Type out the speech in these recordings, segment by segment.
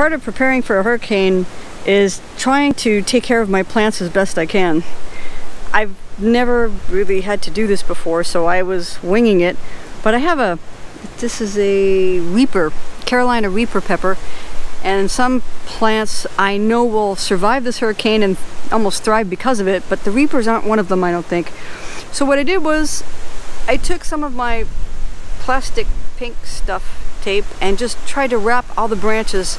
part of preparing for a hurricane is trying to take care of my plants as best I can. I've never really had to do this before, so I was winging it. But I have a, this is a Reaper, Carolina Reaper pepper, and some plants I know will survive this hurricane and almost thrive because of it, but the Reapers aren't one of them, I don't think. So what I did was, I took some of my plastic pink stuff tape and just tried to wrap all the branches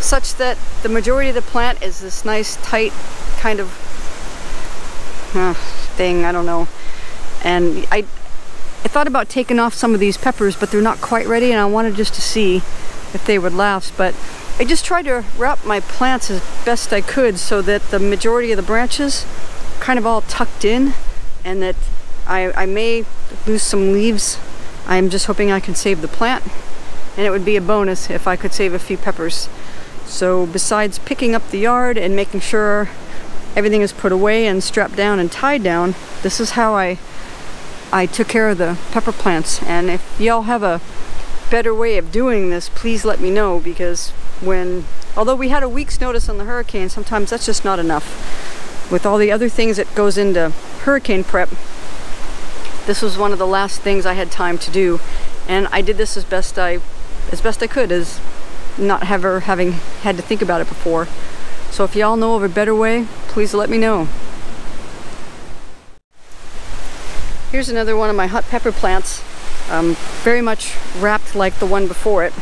such that the majority of the plant is this nice tight kind of uh, thing, I don't know. And I, I thought about taking off some of these peppers, but they're not quite ready and I wanted just to see if they would last. But I just tried to wrap my plants as best I could so that the majority of the branches kind of all tucked in and that I, I may lose some leaves. I'm just hoping I can save the plant and it would be a bonus if I could save a few peppers. So besides picking up the yard and making sure everything is put away and strapped down and tied down, this is how I I took care of the pepper plants. And if y'all have a better way of doing this, please let me know because when, although we had a week's notice on the hurricane, sometimes that's just not enough. With all the other things that goes into hurricane prep, this was one of the last things I had time to do. And I did this as best I, as best I could, as not ever having had to think about it before. So if y'all know of a better way, please let me know. Here's another one of my hot pepper plants, um, very much wrapped like the one before it.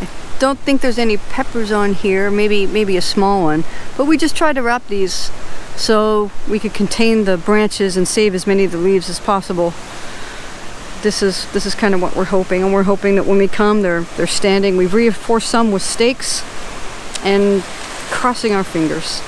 I don't think there's any peppers on here, maybe maybe a small one, but we just tried to wrap these so we could contain the branches and save as many of the leaves as possible. This is this is kind of what we're hoping, and we're hoping that when we come, they're they're standing. We've reinforced some with stakes, and crossing our fingers.